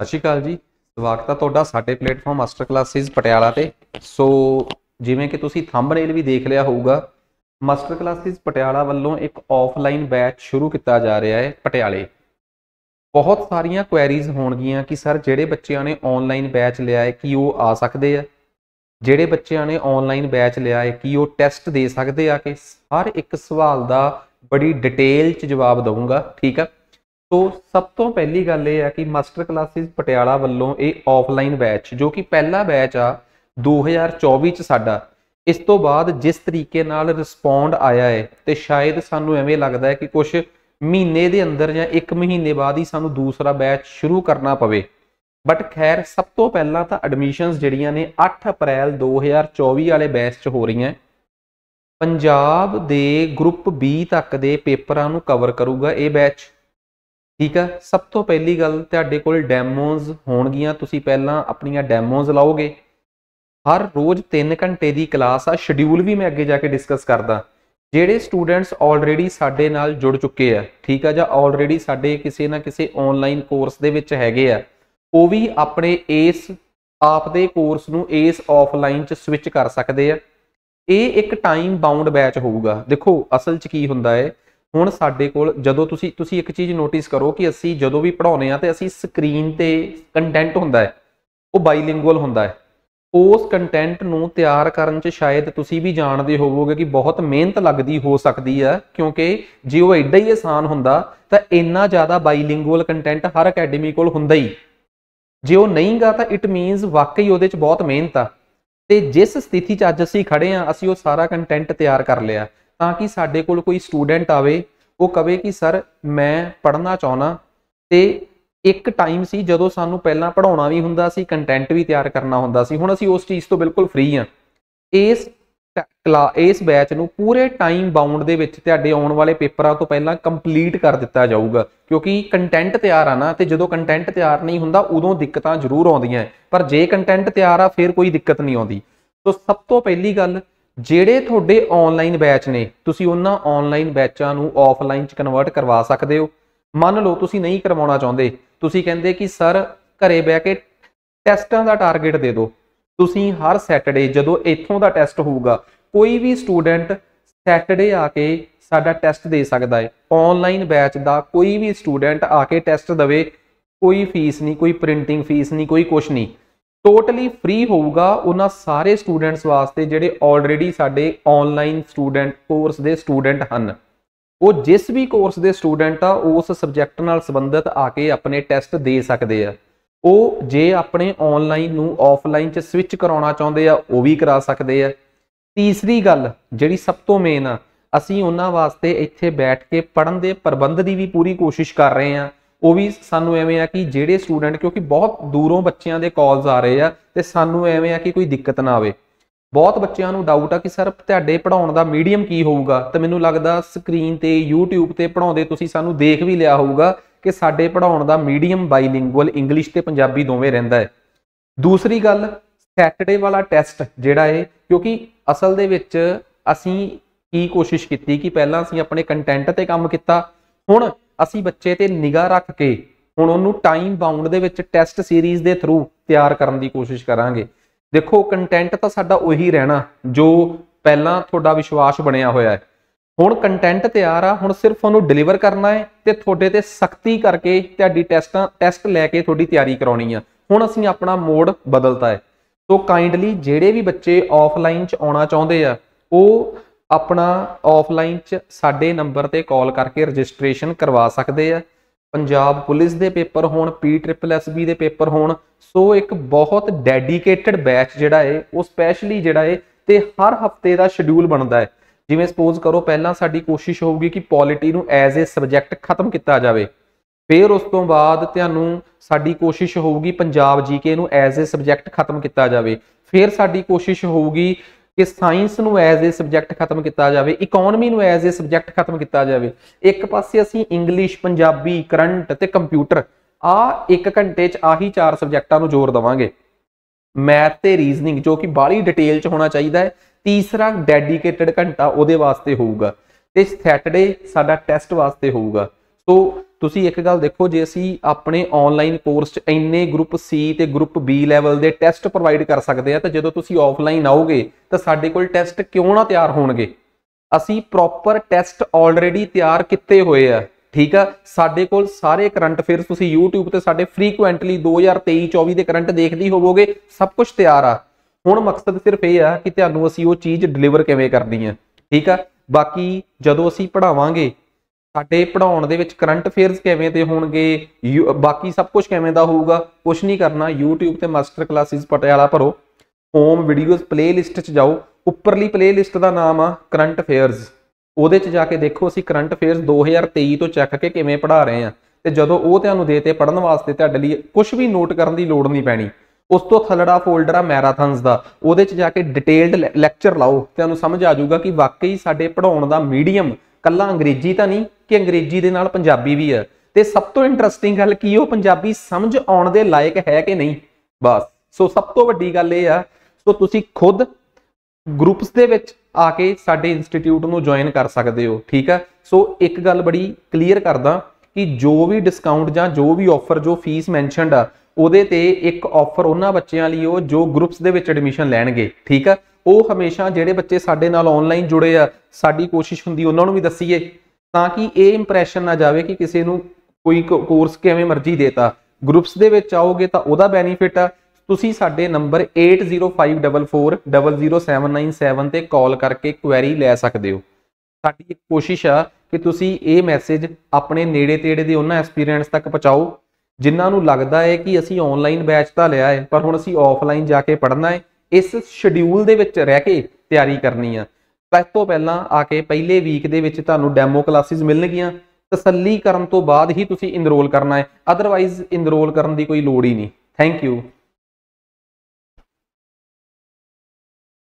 ਸਤਿ ਸ਼੍ਰੀ ਅਕਾਲ ਜੀ। ਸਵਾਗਤ ਹੈ ਤੁਹਾਡਾ ਸਾਡੇ ਪਲੇਟਫਾਰਮ ਮਾਸਟਰ ਕਲਾਸਿਸ ਪਟਿਆਲਾ ਤੇ। ਸੋ ਜਿਵੇਂ ਕਿ ਤੁਸੀਂ ਥੰਬਨੇਲ ਵੀ ਦੇਖ ਲਿਆ ਹੋਊਗਾ, ਮਾਸਟਰ ਕਲਾਸਿਸ ਪਟਿਆਲਾ ਵੱਲੋਂ ਇੱਕ ਆਫਲਾਈਨ ਬੈਚ ਸ਼ੁਰੂ ਕੀਤਾ ਜਾ ਰਿਹਾ ਹੈ ਪਟਿਆਲੇ। ਬਹੁਤ ਸਾਰੀਆਂ ਕੁਐਰੀਜ਼ ਹੋਣਗੀਆਂ ਕਿ ਸਰ ਜਿਹੜੇ ਬੱਚਿਆਂ ਨੇ ਆਨਲਾਈਨ ਬੈਚ ਲਿਆ ਹੈ, ਕੀ ਉਹ ਆ ਸਕਦੇ ਆ? ਜਿਹੜੇ ਬੱਚਿਆਂ ਨੇ ਆਨਲਾਈਨ ਬੈਚ ਲਿਆ ਹੈ, ਕੀ ਉਹ ਟੈਸਟ ਦੇ ਸਕਦੇ ਆ ਕਿ? ਹਰ ਇੱਕ ਸਵਾਲ ਦਾ ਬੜੀ ਡਿਟੇਲ ਚ ਜਵਾਬ ਦਊਂਗਾ, ਠੀਕ ਆ? ਸੋ ਸਭ ਤੋਂ ਪਹਿਲੀ ਗੱਲ ਇਹ ਹੈ ਕਿ ਮਾਸਟਰ ਕਲਾਸਿਸ ਪਟਿਆਲਾ ਵੱਲੋਂ ਇਹ ਆਫਲਾਈਨ ਬੈਚ, ਜੋ ਕਿ ਪਹਿਲਾ ਬੈਚ ਆ 2024 ਚ ਸਾਡਾ, ਇਸ ਤੋਂ ਬਾਅਦ ਜਿਸ ਤਰੀਕੇ ਨਾਲ ਰਿਸਪੌਂਡ ਆਇਆ ਹੈ ਤੇ ਸ਼ਾਇਦ ਸਾਨੂੰ ਐਵੇਂ ਲੱਗਦਾ ਹੈ ਕਿ ਕੁਝ ਮਹੀਨੇ ਦੇ ਅੰਦਰ ਜਾਂ 1 ਮਹੀਨੇ ਬਾਅਦ ਹੀ ਸਾਨੂੰ ਦੂਸਰਾ ਬੈਚ ਸ਼ੁਰੂ ਕਰਨਾ ਪਵੇ। ਬਟ ਖੈਰ, ਸਭ ਤੋਂ ਪਹਿਲਾਂ ਤਾਂ ਐਡਮਿਸ਼ਨਸ ਜਿਹੜੀਆਂ ਨੇ 8 ਅਪ੍ਰੈਲ 2024 ਵਾਲੇ ਬੈਚ 'ਚ ਹੋ ਰਹੀਆਂ ਪੰਜਾਬ ਦੇ ਗਰੁੱਪ B ਤੱਕ ਦੇ ਪੇਪਰਾਂ ਨੂੰ ਕਵਰ ਕਰੂਗਾ ਇਹ ਬੈਚ। ਠੀਕ ਆ? ਸਭ ਤੋਂ ਪਹਿਲੀ ਗੱਲ ਤੁਹਾਡੇ ਕੋਲ ਡੈਮੋਜ਼ ਹੋਣਗੀਆਂ, ਤੁਸੀਂ ਪਹਿਲਾਂ ਆਪਣੀਆਂ ਡੈਮੋਜ਼ ਲਾਓਗੇ। ਹਰ ਰੋਜ਼ 3 ਘੰਟੇ ਦੀ ਕਲਾਸ ਆ, ਸ਼ਡਿਊਲ ਵੀ ਮੈਂ ਅੱਗੇ ਜਾ ਕੇ ਡਿਸਕਸ ਕਰਦਾ। ਜਿਹੜੇ ਸਟੂਡੈਂਟਸ ਆਲਰੇਡੀ ਸਾਡੇ ਨਾਲ ਜੁੜ ਚੁੱਕੇ ਆ, ਠੀਕ ਆ? ਜਾਂ ਆਲਰੇਡੀ ਸਾਡੇ ਕਿਸੇ ਨਾ ਕਿਸੇ ਆਨਲਾਈਨ ਕੋਰਸ ਦੇ ਵਿੱਚ ਹੈਗੇ ਆ, ਉਹ ਵੀ ਆਪਣੇ ਇਸ ਆਪ ਦੇ ਕੋਰਸ ਨੂੰ ਇਸ ਆਫਲਾਈਨ ਚ ਸਵਿਚ ਕਰ ਸਕਦੇ ਆ। ਇਹ ਇੱਕ ਟਾਈਮ ਬਾਉਂਡ ਬੈਚ ਹੋਊਗਾ। ਦੇਖੋ, ਅਸਲ ਚ ਕੀ ਹੁੰਦਾ ਹੈ ਹੁਣ ਸਾਡੇ ਕੋਲ ਜਦੋਂ ਤੁਸੀਂ ਤੁਸੀਂ ਇੱਕ ਚੀਜ਼ ਨੋਟਿਸ ਕਰੋ ਕਿ ਅਸੀਂ ਜਦੋਂ ਵੀ ਪੜਾਉਨੇ ਆ ਤੇ ਅਸੀਂ ਸਕਰੀਨ ਤੇ ਕੰਟੈਂਟ ਹੁੰਦਾ ਹੈ, ਉਹ ਬਾਈਲਿੰਗੁਅਲ ਹੁੰਦਾ ਹੈ। ਉਸ ਕੰਟੈਂਟ ਨੂੰ ਤਿਆਰ ਕਰਨ 'ਚ ਸ਼ਾਇਦ ਤੁਸੀਂ ਵੀ ਜਾਣਦੇ ਹੋਵੋਗੇ ਕਿ ਬਹੁਤ ਮਿਹਨਤ ਲੱਗਦੀ ਹੋ ਸਕਦੀ ਹੈ, ਕਿਉਂਕਿ ਜੇ ਉਹ ਐਡਾ ਹੀ ਆਸਾਨ ਹੁੰਦਾ ਤਾਂ ਇੰਨਾ ਜ਼ਿਆਦਾ ਬਾਈਲਿੰਗੁਅਲ ਕੰਟੈਂਟ ਹਰ ਅਕੈਡਮੀ ਕੋਲ ਹੁੰਦਾ ਹੀ। ਜੇ ਉਹ ਨਹੀਂਗਾ ਤਾਂ ਇਟ ਮੀਨਸ ਵਾਕਈ ਉਹਦੇ 'ਚ ਬਹੁਤ ਮਿਹਨਤ ਆ। ਤੇ ਜਿਸ ਸਥਿਤੀ 'ਚ ਅੱਜ ਅਸੀਂ ਖੜੇ ਆ ਅਸੀਂ ਉਹ ਸਾਰਾ ਕੰਟੈਂਟ ਤਿਆਰ ਕਰ ਲਿਆ। ਤਾਂ ਕਿ ਸਾਡੇ ਕੋਲ ਕੋਈ ਸਟੂਡੈਂਟ ਆਵੇ, ਉਹ ਕਵੇ ਕਿ, ਸਰ, ਮੈਂ ਪੜ੍ਹਨਾ ਚਾਹਣਾ ਤੇ ਇੱਕ ਟਾਈਮ ਸੀ ਜਦੋਂ ਸਾਨੂੰ ਪਹਿਲਾਂ ਪੜਾਉਣਾ ਵੀ ਹੁੰਦਾ ਸੀ ਕੰਟੈਂਟ ਵੀ ਤਿਆਰ ਕਰਨਾ ਹੁੰਦਾ ਸੀ। ਹੁਣ ਅਸੀਂ ਉਸ ਚੀਜ਼ ਤੋਂ ਬਿਲਕੁਲ ਫ੍ਰੀ ਆ ਇਸ ਕਲਾ, ਇਸ ਬੈਚ ਨੂੰ ਪੂਰੇ ਟਾਈਮ ਬਾਉਂਡ ਦੇ ਵਿੱਚ ਤੁਹਾਡੇ ਆਉਣ ਵਾਲੇ ਪੇਪਰਾਂ ਤੋਂ ਪਹਿਲਾਂ ਕੰਪਲੀਟ ਕਰ ਦਿੱਤਾ ਜਾਊਗਾ। ਕਿਉਂਕਿ ਕੰਟੈਂਟ ਤਿਆਰ ਆ ਨਾ, ਤੇ ਜਦੋਂ ਕੰਟੈਂਟ ਤਿਆਰ ਨਹੀਂ ਹੁੰਦਾ, ਉਦੋਂ ਦਿੱਕਤਾਂ ਜ਼ਰੂਰ ਆਉਂਦੀਆਂ। ਪਰ ਜੇ ਕੰਟੈਂਟ ਤਿਆਰ ਆ, ਫਿਰ ਕੋਈ ਦਿੱਕਤ ਨਹੀਂ ਆਉਂਦੀ। ਸੋ ਸਭ ਤੋਂ ਪਹਿਲੀ ਗੱਲ ਜਿਹੜੇ ਤੁਹਾਡੇ ਆਨਲਾਈਨ ਬੈਚ ਨੇ, ਤੁਸੀਂ ਉਹਨਾਂ ਆਨਲਾਈਨ ਬੈਚਾਂ ਨੂੰ ਆਫਲਾਈਨ ਚ ਕਨਵਰਟ ਕਰਵਾ ਸਕਦੇ ਹੋ। ਮੰਨ ਲਓ ਤੁਸੀਂ ਨਹੀਂ ਕਰਵਾਉਣਾ ਚਾਹੁੰਦੇ, ਤੁਸੀਂ ਕਹਿੰਦੇ ਕਿ, ਸਰ, ਘਰੇ ਬਹਿ ਕੇ ਟੈਸਟਾਂ ਦਾ ਟਾਰਗੇਟ ਦੇ ਦਿਓ। ਤੁਸੀਂ ਹਰ ਸੈਟਰਡੇ ਜਦੋਂ ਇੱਥੋਂ ਦਾ ਟੈਸਟ ਹੋਊਗਾ, ਕੋਈ ਵੀ ਸਟੂਡੈਂਟ ਸੈਟਰਡੇ ਆ ਕੇ ਸਾਡਾ ਟੈਸਟ ਦੇ ਸਕਦਾ ਹੈ। ਆਨਲਾਈਨ ਬੈਚ ਦਾ ਕੋਈ ਵੀ ਸਟੂਡੈਂਟ ਆ ਕੇ ਟੈਸਟ ਦੇਵੇ, ਕੋਈ ਫੀਸ ਨਹੀਂ, ਕੋਈ ਪ੍ਰਿੰਟਿੰਗ ਫੀਸ ਨਹੀਂ, ਕੋਈ ਕੁਝ ਨਹੀਂ। ਟੋਟਲੀ ਫ੍ਰੀ ਹੋਊਗਾ ਉਹਨਾਂ ਸਾਰੇ ਸਟੂਡੈਂਟਸ ਵਾਸਤੇ ਜਿਹੜੇ ਆਲਰੇਡੀ ਸਾਡੇ ਆਨਲਾਈਨ ਸਟੂਡੈਂਟ ਕੋਰਸ ਦੇ ਸਟੂਡੈਂਟ ਹਨ। ਉਹ ਜਿਸ ਵੀ ਕੋਰਸ ਦੇ ਸਟੂਡੈਂਟ ਆ ਉਸ ਸਬਜੈਕਟ ਨਾਲ ਸੰਬੰਧਿਤ ਆ ਕੇ ਆਪਣੇ ਟੈਸਟ ਦੇ ਸਕਦੇ ਆ। ਉਹ ਜੇ ਆਪਣੇ ਆਨਲਾਈਨ ਨੂੰ ਆਫਲਾਈਨ ਚ ਸਵਿਚ ਕਰਾਉਣਾ ਚਾਹੁੰਦੇ ਆ, ਉਹ ਵੀ ਕਰਾ ਸਕਦੇ ਆ। ਤੀਸਰੀ ਗੱਲ, ਜਿਹੜੀ ਸਭ ਤੋਂ ਮੇਨ ਆ, ਅਸੀਂ ਉਹਨਾਂ ਵਾਸਤੇ ਇੱਥੇ ਬੈਠ ਕੇ ਪੜਨ ਦੇ ਪ੍ਰਬੰਧ ਦੀ ਵੀ ਪੂਰੀ ਕੋਸ਼ਿਸ਼ ਕਰ ਰਹੇ ਆ। ਉਹ ਵੀ ਸਾਨੂੰ ਐਵੇਂ ਆ ਕਿ ਜਿਹੜੇ ਸਟੂਡੈਂਟ ਕਿਉਂਕਿ ਬਹੁਤ ਦੂਰੋਂ ਬੱਚਿਆਂ ਦੇ ਕਾਲਸ ਆ ਰਹੇ ਆ ਤੇ ਸਾਨੂੰ ਐਵੇਂ ਆ ਕਿ ਕੋਈ ਦਿੱਕਤ ਨਾ ਆਵੇ। ਬਹੁਤ ਬੱਚਿਆਂ ਨੂੰ ਡਾਊਟ ਆ ਕਿ ਸਰ ਤੁਹਾਡੇ ਪੜਾਉਣ ਦਾ ਮੀਡੀਅਮ ਕੀ ਹੋਊਗਾ? ਤੇ ਮੈਨੂੰ ਲੱਗਦਾ ਸਕਰੀਨ ਤੇ, YouTube ਤੇ ਪੜਾਉਂਦੇ ਤੁਸੀਂ ਸਾਨੂੰ ਦੇਖ ਵੀ ਲਿਆ ਹੋਊਗਾ ਕਿ ਸਾਡੇ ਪੜਾਉਣ ਦਾ ਮੀਡੀਅਮ ਬਾਈਲਿੰਗੁਅਲ ਇੰਗਲਿਸ਼ ਤੇ ਪੰਜਾਬੀ ਦੋਵੇਂ ਰਹਿੰਦਾ ਹੈ। ਦੂਸਰੀ ਗੱਲ ਸੈਟਰਡੇ ਵਾਲਾ ਟੈਸਟ ਜਿਹੜਾ ਹੈ ਕਿਉਂਕਿ ਅਸਲ ਦੇ ਵਿੱਚ ਅਸੀਂ ਕੀ ਕੋਸ਼ਿਸ਼ ਕੀਤੀ ਕਿ ਪਹਿਲਾਂ ਅਸੀਂ ਆਪਣੇ ਕੰਟੈਂਟ ਤੇ ਕੰਮ ਕੀਤਾ। ਹੁਣ ਅਸੀਂ ਬੱਚੇ ਤੇ ਨਿਗਾਹ ਰੱਖ ਕੇ ਹੁਣ ਉਹਨੂੰ ਟਾਈਮ ਬਾਉਂਡ ਦੇ ਵਿੱਚ ਟੈਸਟ ਸੀਰੀਜ਼ ਦੇ ਥਰੂ ਤਿਆਰ ਕਰਨ ਦੀ ਕੋਸ਼ਿਸ਼ ਕਰਾਂਗੇ। ਦੇਖੋ ਕੰਟੈਂਟ ਤਾਂ ਸਾਡਾ ਉਹੀ ਰਹਿਣਾ, ਜੋ ਪਹਿਲਾਂ ਤੁਹਾਡਾ ਵਿਸ਼ਵਾਸ ਬਣਿਆ ਹੋਇਆ ਹੈ। ਹੁਣ ਕੰਟੈਂਟ ਤਿਆਰ ਆ, ਹੁਣ ਸਿਰਫ ਉਹਨੂੰ ਡਿਲੀਵਰ ਕਰਨਾ ਹੈ ਤੇ ਤੁਹਾਡੇ ਤੇ ਸਖਤੀ ਕਰਕੇ ਤੁਹਾਡੀ ਟੈਸਟਾਂ ਟੈਸਟ ਲੈ ਕੇ ਤੁਹਾਡੀ ਤਿਆਰੀ ਕਰਾਉਣੀ ਆ। ਹੁਣ ਅਸੀਂ ਆਪਣਾ ਮੋਡ ਬਦਲਤਾ ਹੈ। ਸੋ ਕਾਈਂਡਲੀ ਜਿਹੜੇ ਵੀ ਬੱਚੇ ਆਫਲਾਈਨ ਚ ਆਉਣਾ ਚਾਹੁੰਦੇ ਆ, ਉਹ ਆਪਣਾ ਆਫਲਾਈਨ ਚ ਸਾਡੇ ਨੰਬਰ ਤੇ ਕਾਲ ਕਰਕੇ ਰਜਿਸਟ੍ਰੇਸ਼ਨ ਕਰਵਾ ਸਕਦੇ ਆ। ਪੰਜਾਬ ਪੁਲਿਸ ਦੇ ਪੇਪਰ ਹੋਣ ਪੀ ਟ੍ਰਿਪਲ ਐੱਸ ਬੀ ਦੇ ਪੇਪਰ ਹੋਣ, ਸੋ ਇੱਕ ਬਹੁਤ ਡੈਡੀਕੇਟਿਡ ਬੈਚ ਜਿਹੜਾ ਹੈ ਉਹ ਸਪੈਸ਼ਲੀ ਜਿਹੜਾ ਹੈ ਤੇ ਹਰ ਹਫ਼ਤੇ ਦਾ ਸ਼ਡਿਊਲ ਬਣਦਾ ਹੈ ਜਿਵੇਂ ਸਪੋਜ਼ ਕਰੋ ਪਹਿਲਾਂ ਸਾਡੀ ਕੋਸ਼ਿਸ਼ ਹੋਊਗੀ ਕਿ ਪੋਲਿਟੀ ਨੂੰ ਐਜ਼ ਅ ਸਬਜੈਕਟ ਖਤਮ ਕੀਤਾ ਜਾਵੇ। ਫਿਰ ਉਸ ਤੋਂ ਬਾਅਦ ਤੁਹਾਨੂੰ ਸਾਡੀ ਕੋਸ਼ਿਸ਼ ਹੋਊਗੀ ਪੰਜਾਬ ਜੀਕੇ ਨੂੰ ਐਜ਼ ਅ ਸਬਜੈਕਟ ਖਤਮ ਕੀਤਾ ਜਾਵੇ। ਫਿਰ ਸਾਡੀ ਕੋਸ਼ਿਸ਼ ਹੋਊਗੀ ਕਿ ਸਾਇੰਸ ਨੂੰ ਐਜ਼ ਅ ਸਬਜੈਕਟ ਖਤਮ ਕੀਤਾ ਜਾਵੇ ਇਕਨੋਮੀ ਨੂੰ ਐਜ਼ ਅ ਸਬਜੈਕਟ ਖਤਮ ਕੀਤਾ ਜਾਵੇ। ਇੱਕ ਪਾਸੇ ਅਸੀਂ ਇੰਗਲਿਸ਼ ਪੰਜਾਬੀ ਕਰੰਟ ਤੇ ਕੰਪਿਊਟਰ ਆ ਇੱਕ ਘੰਟੇ 'ਚ ਆਹੀ ਚਾਰ ਸਬਜੈਕਟਾਂ ਨੂੰ ਜ਼ੋਰ ਦਵਾਂਗੇ। ਮੈਥ ਤੇ ਰੀਜ਼ਨਿੰਗ ਜੋ ਕਿ ਬਾਹਲੀ ਡਿਟੇਲ 'ਚ ਹੋਣਾ ਚਾਹੀਦਾ ਹੈ, ਤੀਸਰਾ ਡੈਡੀਕੇਟਿਡ ਘੰਟਾ ਉਹਦੇ ਵਾਸਤੇ ਹੋਊਗਾ। ਤੇ ਸੈਟਰਡੇ ਸਾਡਾ ਟੈਸਟ ਵਾਸਤੇ ਹੋਊਗਾ। ਸੋ ਤੁਸੀਂ ਇੱਕ ਗੱਲ ਦੇਖੋ, ਜੇ ਅਸੀਂ ਆਪਣੇ ਆਨਲਾਈਨ ਕੋਰਸ 'ਚ ਇੰਨੇ ਗਰੁੱਪ C ਤੇ ਗਰੁੱਪ B ਲੈਵਲ ਦੇ ਟੈਸਟ ਪ੍ਰੋਵਾਈਡ ਕਰ ਸਕਦੇ ਆ ਤਾਂ ਜਦੋਂ ਤੁਸੀਂ ਆਫਲਾਈਨ ਆਓਗੇ, ਤਾਂ ਸਾਡੇ ਕੋਲ ਟੈਸਟ ਕਿਉਂ ਨਾ ਤਿਆਰ ਹੋਣਗੇ? ਅਸੀਂ ਪ੍ਰੋਪਰ ਟੈਸਟ ਆਲਰੇਡੀ ਤਿਆਰ ਕੀਤੇ ਹੋਏ ਆ, ਠੀਕ ਆ? ਸਾਡੇ ਕੋਲ ਸਾਰੇ ਕਰੰਟ ਅਫੇਅਰਸ ਤੁਸੀਂ YouTube ਤੇ ਸਾਡੇ ਫ੍ਰੀਕੁਐਂਟਲੀ 2023-24 ਦੇ ਕਰੰਟ ਦੇਖਦੀ ਹੋਵੋਗੇ, ਸਭ ਕੁਝ ਤਿਆਰ ਆ। ਹੁਣ ਮਕਸਦ ਸਿਰਫ ਇਹ ਆ ਕਿ ਤੁਹਾਨੂੰ ਅਸੀਂ ਉਹ ਚੀਜ਼ ਡਿਲੀਵਰ ਕਿਵੇਂ ਕਰਨੀ ਆ, ਠੀਕ ਆ? ਬਾਕੀ ਜਦੋਂ ਅਸੀਂ ਪੜਾਵਾਂਗੇ ਸਾਡੇ ਪੜਾਉਣ ਦੇ ਵਿੱਚ ਕਰੰਟ ਅਫੇਅਰਸ ਕਿਵੇਂ ਦੇ ਹੋਣਗੇ? ਯੂ- ਬਾਕੀ ਸਭ ਕੁਝ ਕਿਵੇਂ ਦਾ ਹੋਊਗਾ? ਕੁਝ ਨਹੀਂ ਕਰਨਾ, YouTube ਤੇ ਮਾਸਟਰ ਕਲਾਸਿਸ ਪਟਿਆਲਾ ਭਰੋ। ਹੋਮ ਵੀਡੀਓਜ਼ ਪਲੇਲਿਸਟ 'ਚ ਜਾਓ। ਉੱਪਰਲੀ ਪਲੇਲਿਸਟ ਦਾ ਨਾਮ ਆ ਕਰੰਟ ਅਫੇਅਰਸ। ਉਹਦੇ 'ਚ ਜਾ ਕੇ ਦੇਖੋ ਅਸੀਂ ਕਰੰਟ ਅਫੇਅਰਸ 2023 ਤੋਂ ਚੱਕ ਕੇ ਕਿਵੇਂ ਪੜ੍ਹਾ ਰਹੇ ਆ। ਤੇ ਜਦੋਂ ਉਹ ਤੁਹਾਨੂੰ ਦੇਤੇ ਪੜਨ ਵਾਸਤੇ ਤੁਹਾਡੇ ਲਈ ਕੁਝ ਵੀ ਨੋਟ ਕਰਨ ਦੀ ਲੋੜ ਨਹੀਂ ਪੈਣੀ। ਉਸ ਤੋਂ ਥੱਲੜਾ ਫੋਲਡਰ ਆ ਮੈਰਾਥਨਸ ਦਾ। ਉਹਦੇ 'ਚ ਜਾ ਕੇ ਡਿਟੇਲਡ ਲੈਕਚਰ ਲਾਓ। ਤੁਹਾਨੂੰ ਸਮਝ ਆ ਜਾਊਗਾ ਕਿ ਵਾਕਈ ਸਾਡੇ ਪੜਾਉਣ ਦਾ ਮੀਡੀਅਮ ਕੱਲਾ ਅੰਗਰੇਜ਼ੀ ਤਾਂ ਨਹੀਂ ਕਿ ਅੰਗਰੇਜ਼ੀ ਦੇ ਨਾਲ ਪੰਜਾਬੀ ਵੀ ਹੈ ਤੇ ਸਭ ਤੋਂ ਇੰਟਰਸਟਿੰਗ ਗੱਲ ਕੀ ਉਹ ਪੰਜਾਬੀ ਸਮਝ ਆਉਣ ਦੇ ਲਾਇਕ ਹੈ ਕਿ ਨਹੀਂ? ਬਸ। ਸੋ ਸਭ ਤੋਂ ਵੱਡੀ ਗੱਲ ਇਹ ਆ, ਸੋ ਤੁਸੀਂ ਖੁਦ ਗਰੁੱਪਸ ਦੇ ਵਿੱਚ ਆ ਕੇ ਸਾਡੇ ਇੰਸਟੀਚਿਊਟ ਨੂੰ ਜੁਆਇਨ ਕਰ ਸਕਦੇ ਹੋ, ਠੀਕ ਆ? ਸੋ ਇੱਕ ਗੱਲ ਬੜੀ ਕਲੀਅਰ ਕਰਦਾ ਕਿ ਜੋ ਵੀ ਡਿਸਕਾਊਂਟ ਜਾਂ ਜੋ ਵੀ ਆਫਰ ਜੋ ਫੀਸ ਮੈਂਸ਼ਨਡ ਆ, ਉਹਦੇ ਤੇ ਇੱਕ ਆਫਰ ਉਹਨਾਂ ਬੱਚਿਆਂ ਲਈ ਉਹ ਜੋ ਗਰੁੱਪਸ ਦੇ ਵਿੱਚ ਐਡਮਿਸ਼ਨ ਲੈਣਗੇ, ਠੀਕ ਆ? ਉਹ ਹਮੇਸ਼ਾ ਜਿਹੜੇ ਬੱਚੇ ਸਾਡੇ ਨਾਲ ਆਨਲਾਈਨ ਜੁੜੇ ਆ, ਸਾਡੀ ਕੋਸ਼ਿਸ਼ ਹੁੰਦੀ ਉਹਨਾਂ ਨੂੰ ਵੀ ਦੱਸੀਏ। ਤਾਂ ਕਿ ਇਹ ਇੰਪ੍ਰੈਸ਼ਨ ਨਾ ਜਾਵੇ ਕਿ ਕਿਸੇ ਨੂੰ ਕੋਈ ਕੋਰਸ ਕਿਵੇਂ ਮਰਜ਼ੀ ਦੇਤਾ। ਗਰੁੱਪਸ ਦੇ ਵਿੱਚ ਆਓਗੇ ਤਾਂ ਉਹਦਾ ਬੈਨੀਫਿਟ ਆ। ਤੁਸੀਂ ਸਾਡੇ ਨੰਬਰ 8054400797 ਤੇ ਕਾਲ ਕਰਕੇ ਕੁਐਰੀ ਲੈ ਸਕਦੇ ਹੋ। ਸਾਡੀ ਇੱਕ ਕੋਸ਼ਿਸ਼ ਆ ਕਿ ਤੁਸੀਂ ਇਹ ਮੈਸੇਜ ਆਪਣੇ ਨੇੜੇ ਤੇੜੇ ਦੇ ਉਹਨਾਂ ਐਕਸਪੀਰੀਅੰਸ ਤੱਕ ਪਹੁੰਚਾਓ, ਜਿਨ੍ਹਾਂ ਨੂੰ ਲੱਗਦਾ ਹੈ ਕਿ ਅਸੀਂ ਆਨਲਾਈਨ ਬੈਚ ਤਾਂ ਲਿਆ ਹੈ, ਪਰ ਹੁਣ ਅਸੀਂ ਆਫਲਾਈਨ ਜਾ ਕੇ ਪੜ੍ਹਨਾ ਹੈ। ਇਸ ਸ਼ਡਿਊਲ ਦੇ ਵਿੱਚ ਰਹਿ ਕੇ ਤਿਆਰੀ ਕਰਨੀ ਆ। ਤਾਂ ਇਸ ਤੋਂ ਪਹਿਲਾਂ ਆ ਕੇ ਪਹਿਲੇ ਵੀਕ ਦੇ ਵਿੱਚ ਤੁਹਾਨੂੰ ਡੈਮੋ ਕਲਾਸਿਸ ਮਿਲਣਗੀਆਂ। ਤਸੱਲੀ ਕਰਨ ਤੋਂ ਬਾਅਦ ਹੀ ਤੁਸੀਂ ਇਨਰੋਲ ਕਰਨਾ ਹੈ। ਅਦਰਵਾਈਜ਼ ਇਨਰੋਲ ਕਰਨ ਦੀ ਕੋਈ ਲੋੜ ਹੀ ਨਹੀਂ। Thank you